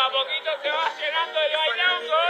a poquito se va llenando el bailongo. ¿eh?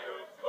Hallelujah.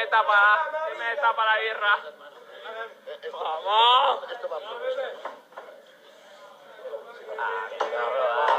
Destapa, se me destapa la ¡Vamos! esto va por Ah.